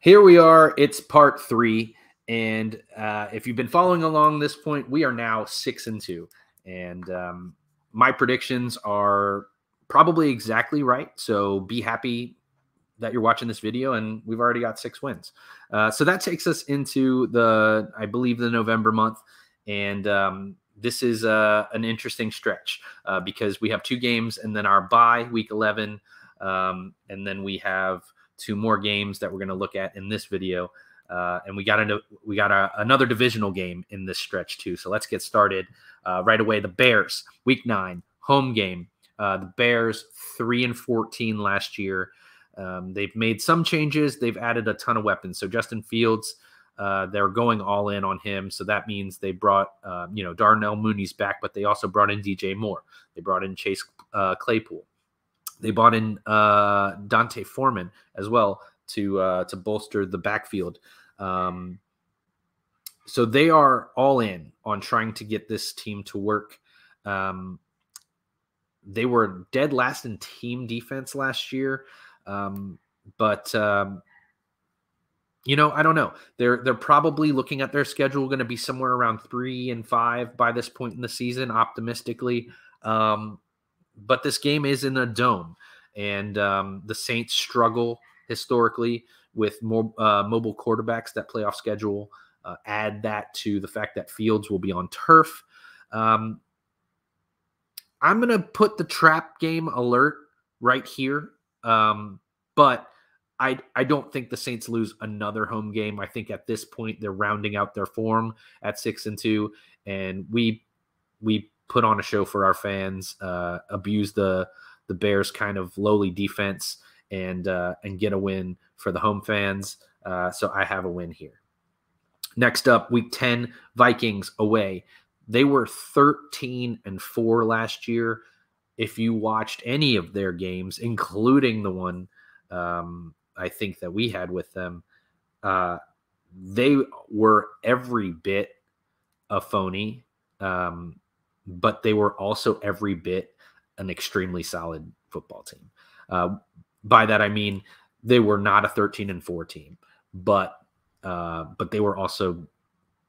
Here we are. It's part three. And uh, if you've been following along this point, we are now six and two. And um, my predictions are probably exactly right. So be happy that you're watching this video, and we've already got six wins. Uh, so that takes us into the, I believe, the November month. And um, this is uh, an interesting stretch uh, because we have two games and then our bye week 11. Um, and then we have two more games that we're going to look at in this video. Uh, and we got a, we got a, another divisional game in this stretch too. So let's get started uh, right away. The Bears, Week Nine, home game. Uh, the Bears three and fourteen last year. Um, they've made some changes. They've added a ton of weapons. So Justin Fields, uh, they're going all in on him. So that means they brought, uh, you know, Darnell Mooney's back, but they also brought in DJ Moore. They brought in Chase uh, Claypool. They bought in uh, D'Onta Foreman as well to uh, to bolster the backfield. Um, so they are all in on trying to get this team to work. Um, they were dead last in team defense last year, um, but um, you know I don't know. They're they're probably looking at their schedule going to be somewhere around three and five by this point in the season, optimistically. Um, but this game is in a dome, and um, the Saints struggle historically with more uh, mobile quarterbacks. That playoff schedule uh, add that to the fact that Fields will be on turf. Um, I'm going to put the trap game alert right here, um, but I I don't think the Saints lose another home game. I think at this point they're rounding out their form at six and two, and we we put on a show for our fans, uh, abuse the the Bears kind of lowly defense, and uh, and get a win for the home fans. Uh, so I have a win here. Next up, Week Ten, Vikings away. They were thirteen and four last year. If you watched any of their games, including the one um, I think that we had with them, uh, they were every bit a phony. Um, but they were also every bit an extremely solid football team. Uh, by that I mean they were not a 13 and 4 team, but uh, but they were also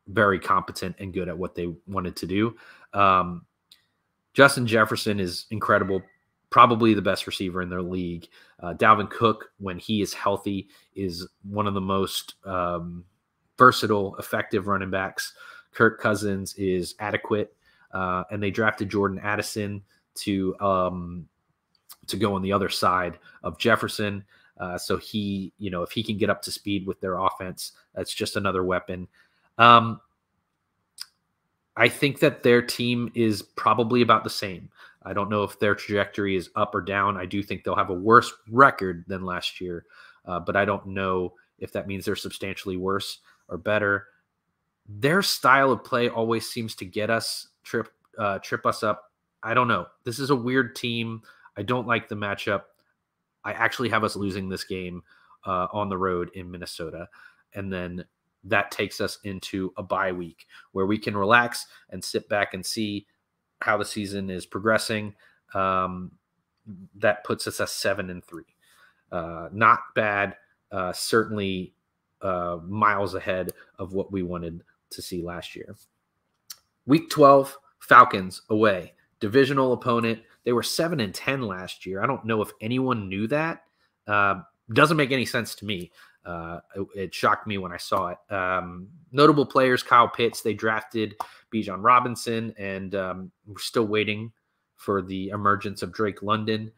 very competent and good at what they wanted to do. Um, Justin Jefferson is incredible, probably the best receiver in their league. Uh, Dalvin Cook, when he is healthy, is one of the most um, versatile, effective running backs. Kirk Cousins is adequate uh, and they drafted Jordan Addison to um, to go on the other side of Jefferson. Uh, so he, you know, if he can get up to speed with their offense, that's just another weapon. Um, I think that their team is probably about the same. I don't know if their trajectory is up or down. I do think they'll have a worse record than last year, uh, but I don't know if that means they're substantially worse or better. Their style of play always seems to get us trip uh, trip us up. I don't know. This is a weird team. I don't like the matchup. I actually have us losing this game uh, on the road in Minnesota, and then that takes us into a bye week where we can relax and sit back and see how the season is progressing. Um, that puts us at seven and three. Uh, not bad. Uh, certainly uh, miles ahead of what we wanted to see last year. Week 12, Falcons away, divisional opponent. They were 7 and 10 last year. I don't know if anyone knew that. Uh, doesn't make any sense to me. Uh, it, it, shocked me when I saw it. Um, notable players: Kyle Pitts. They drafted Bijan Robinson, and um, we're still waiting for the emergence of Drake London.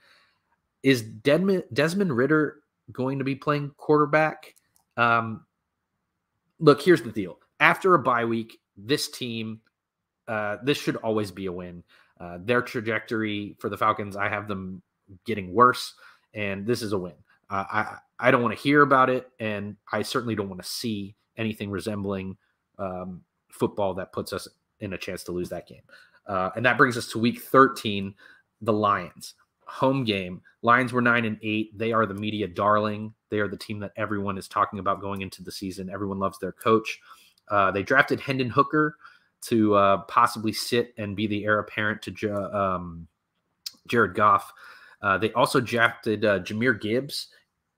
Is Desmond, Desmond Ridder going to be playing quarterback? Um, look, here's the deal. After a bye week, this team uh, this should always be a win. Uh, their trajectory for the Falcons, I have them getting worse, and this is a win. Uh, I I don't want to hear about it, and I certainly don't want to see anything resembling um, football that puts us in a chance to lose that game. Uh, and that brings us to Week 13, the Lions home game. Lions were nine and eight. They are the media darling. They are the team that everyone is talking about going into the season. Everyone loves their coach. Uh, they drafted Hendon Hooker to uh, possibly sit and be the heir apparent to um, Jared Goff. Uh, they also drafted uh, Jahmyr Gibbs,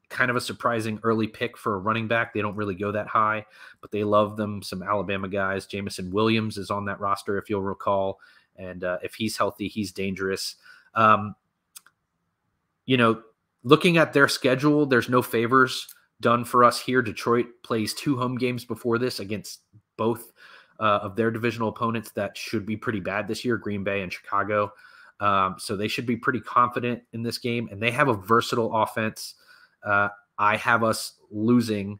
kind of a surprising early pick for a running back. They don't really go that high, but they love them. Some Alabama guys. Jameson Williams is on that roster, if you'll recall. And uh, if he's healthy, he's dangerous. Um, you know, looking at their schedule, there's no favors done for us here. Detroit plays two home games before this against both uh, of their divisional opponents that should be pretty bad this year Green Bay and Chicago. Um, so they should be pretty confident in this game, and they have a versatile offense. Uh, I have us losing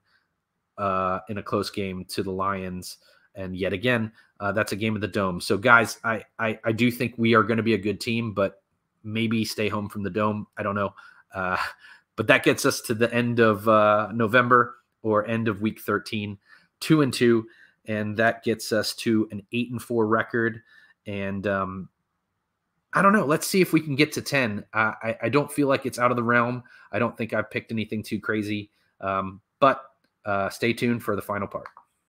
uh, in a close game to the Lions, and yet again, uh, that's a game of the dome. So, guys, I I, I do think we are going to be a good team, but maybe stay home from the dome. I don't know, uh, but that gets us to the end of uh, November or end of Week 13, two and two, and that gets us to an eight and four record, and um, I don't know. Let's see if we can get to 10. Uh, I, I don't feel like it's out of the realm. I don't think I've picked anything too crazy. Um, but uh, stay tuned for the final part.